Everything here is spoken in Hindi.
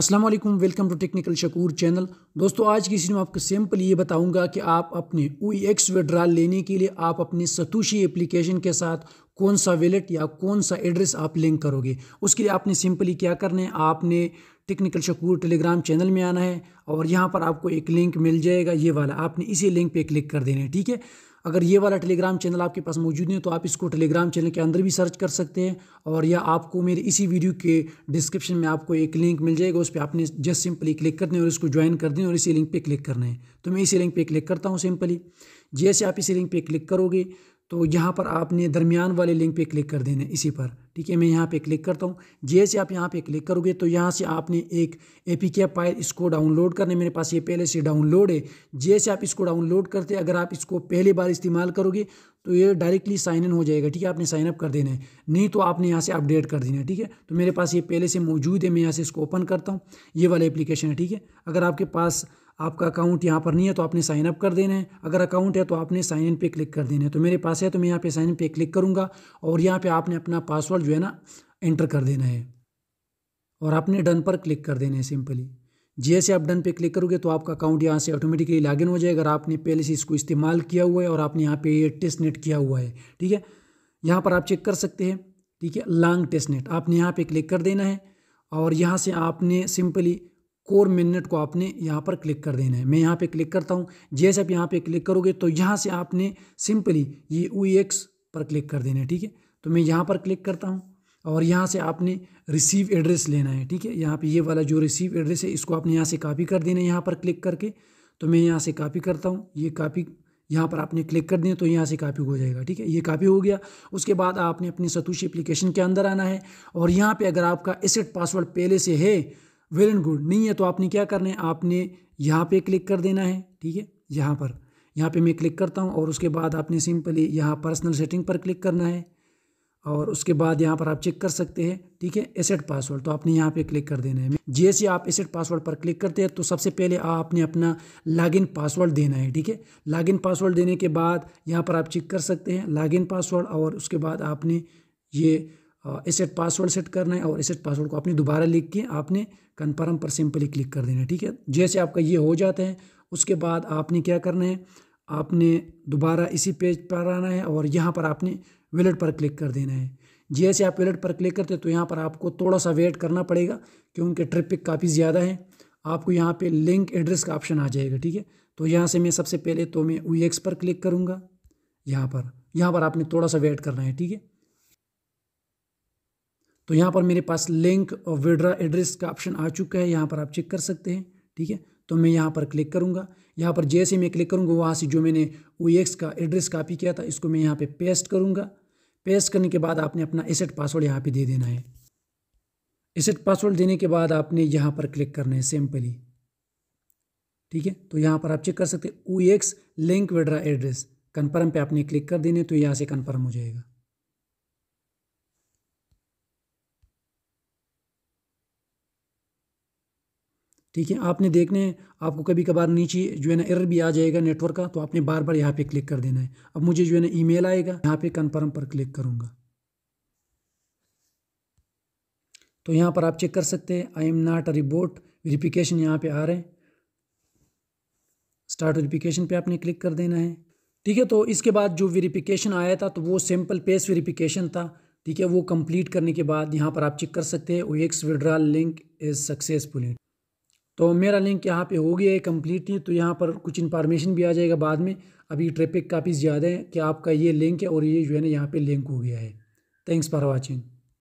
अस्सलाम वालेकुम टू टेक्निकल शकूर चैनल। दोस्तों, आज की इसी में आपको सिंपल ये बताऊँगा कि आप अपने वी एक्स विड्रॉल लेने के लिए आप अपने सतुशी एप्लीकेशन के साथ कौन सा वैलेट या कौन सा एड्रेस आप लिंक करोगे। उसके लिए आपने सिंपली क्या करना है, आपने टेक्निकल शकूर टेलीग्राम चैनल में आना है और यहाँ पर आपको एक लिंक मिल जाएगा, ये वाला। आपने इसी लिंक पर क्लिक कर देना है, ठीक है? अगर ये वाला टेलीग्राम चैनल आपके पास मौजूद नहीं है तो आप इसको टेलीग्राम चैनल के अंदर भी सर्च कर सकते हैं और या आपको मेरे इसी वीडियो के डिस्क्रिप्शन में आपको एक लिंक मिल जाएगा, उस पर आपने जस्ट सिंपली क्लिक करना है और इसको ज्वाइन कर दें और इसी लिंक पर क्लिक करना है। तो मैं इसी लिंक पर क्लिक करता हूँ सिंपली जैसे आप इसी लिंक पर क्लिक करोगे तो यहाँ पर आपने दरमियान वाले लिंक पर क्लिक कर देना इसी पर। ठीक है, मैं यहाँ पे क्लिक करता हूँ। जैसे आप यहाँ पे क्लिक करोगे तो यहाँ से आपने एक ए पी के फ़ाइल इसको डाउनलोड करने, मेरे पास ये पहले से डाउनलोड है। जैसे आप इसको डाउनलोड करते, अगर आप इसको पहली बार इस्तेमाल करोगे तो ये डायरेक्टली साइन इन हो जाएगा, ठीक है, आपने साइन अप कर देना है। नहीं तो आपने यहाँ से अपडेट कर देना है, ठीक है। तो मेरे पास ये पहले से मौजूद है, मैं यहाँ से इसको ओपन करता हूँ। ये वाला एप्लीकेशन है, ठीक है। अगर आपके पास आपका अकाउंट यहाँ पर नहीं है तो आपने साइन अप कर देना है। अगर अकाउंट है तो आपने साइन इन पे क्लिक कर देना है। तो मेरे पास है तो मैं यहाँ पे साइन इन पे क्लिक करूँगा और यहाँ पे आपने अपना पासवर्ड जो है ना एंटर कर देना है। और आपने डन पर क्लिक कर देना है सिंपली जैसे आप डन पे क्लिक करोगे तो आपका अकाउंट यहाँ से ऑटोमेटिकली लॉगिन हो जाएगा अगर आपने पहले से इसको इस्तेमाल किया हुआ है और आपने यहाँ पे ये टेस्ट नेट किया हुआ है। ठीक है? यहाँ पर आप चेक कर सकते हैं। ठीक है? लॉन्ग टेस्ट नेट आपने यहाँ पे क्लिक कर देना है और यहाँ से आपने सिंपली कोर मिनट को आपने यहाँ पर क्लिक कर देना है। मैं यहाँ पे क्लिक करता हूँ। जैसे आप यहाँ पे क्लिक करोगे तो यहाँ से आपने सिंपली ये वी एक्स पर क्लिक कर देना है, ठीक है? तो मैं यहाँ पर क्लिक करता हूँ और यहाँ से आपने रिसीव एड्रेस लेना है, ठीक है? यहाँ पे ये वाला जो रिसीव एड्रेस है, इसको आपने यहाँ से कॉपी कर देना है यहाँ पर क्लिक करके। तो मैं यहाँ से कॉपी करता हूँ। ये कॉपी यहाँ पर आपने क्लिक कर दिया तो यहाँ से कापी हो जाएगा, ठीक है? ये कापी हो गया। उसके बाद आपने अपनी सतुशी एप्लीकेशन के अंदर आना है और यहाँ पे अगर आपका एसेट पासवर्ड पहले से है वेल एंड गुड, नहीं है तो आपने क्या करना है? आपने यहाँ पे क्लिक कर देना है, ठीक है? यहाँ पर, यहाँ पे मैं क्लिक करता हूँ और उसके बाद आपने सिंपली यहाँ पर्सनल सेटिंग पर क्लिक करना है और उसके बाद यहाँ पर आप चेक कर सकते हैं, ठीक है? एसेट पासवर्ड तो आपने यहाँ पे क्लिक कर देना है। जैसे आप एसेट पासवर्ड पर क्लिक करते हैं तो सबसे पहले आपने अपना लॉगिन पासवर्ड देना है, ठीक है? लॉगिन पासवर्ड देने के बाद यहाँ पर आप चेक कर सकते हैं, लॉगिन पासवर्ड और उसके बाद आपने ये एसेट पासवर्ड सेट करना है और एसेट पासवर्ड को आपने दोबारा लिख के आपने कन्फर्म पर सिंपली क्लिक कर देना है, ठीक है? जैसे आपका ये हो जाता है, उसके बाद आपने क्या करना है? आपने दोबारा इसी पेज पर आना है और यहाँ पर आपने वैलेट पर क्लिक कर देना है। जैसे आप वैलेट पर क्लिक करते हैं तो यहाँ पर आपको थोड़ा सा वेट करना पड़ेगा, क्योंकि ट्रिपिक काफ़ी ज़्यादा है। आपको यहाँ पे लिंक एड्रेस का ऑप्शन आ जाएगा, ठीक है? तो यहाँ से मैं सबसे पहले तो मैं वी पर क्लिक करूँगा, यहाँ पर यहाँ पर आपने थोड़ा सा वेट करना है, ठीक है? तो यहाँ पर मेरे पास लिंक और विड्रा एड्रेस का ऑप्शन आ चुका है। यहाँ पर आप चेक कर सकते हैं, ठीक है? तो मैं यहाँ पर क्लिक करूँगा। यहाँ पर जैसे मैं क्लिक करूँगा, वहाँ से जो मैंने ओ का एड्रेस कापी किया था, इसको मैं यहाँ पर पे पेस्ट करूँगा। पेस्ट करने के बाद आपने अपना एसेट पासवर्ड यहाँ पर दे देना है। एसेट पासवर्ड देने के बाद आपने यहाँ पर क्लिक करना है सिंपली ठीक है? तो यहाँ पर आप चेक कर सकते हैं O X link withdraw address confirm पे आपने क्लिक कर देने तो यहाँ से कन्फर्म हो जाएगा। ठीक है? आपने देखने, आपको कभी कभार नीचे जो है ना एरर भी आ जाएगा नेटवर्क का तो आपने बार बार यहाँ पे क्लिक कर देना है। अब मुझे जो है ना ईमेल आएगा, यहाँ पे कन्फर्म पर क्लिक करूँगा। तो यहाँ पर आप चेक कर सकते हैं I am not a report verification यहाँ पे आ रहे हैं। स्टार्ट वेरिफिकेशन पे आपने क्लिक कर देना है। ठीक है? तो इसके बाद जो वेरिफिकेशन आया था तो वो सिंपल पेस वेरिफिकेशन था। ठीक है? वो कंप्लीट करने के बाद यहाँ पर आप चेक कर सकते हैं O X withdrawal link is successfully तो मेरा लिंक यहाँ पे हो गया है कम्प्लीटली तो यहाँ पर कुछ इन्फॉर्मेशन भी आ जाएगा बाद में। अभी ट्रैफ़िक काफ़ी ज़्यादा है कि आपका ये लिंक है और ये जो है ना यहाँ पे लिंक हो गया है। Thanks for watching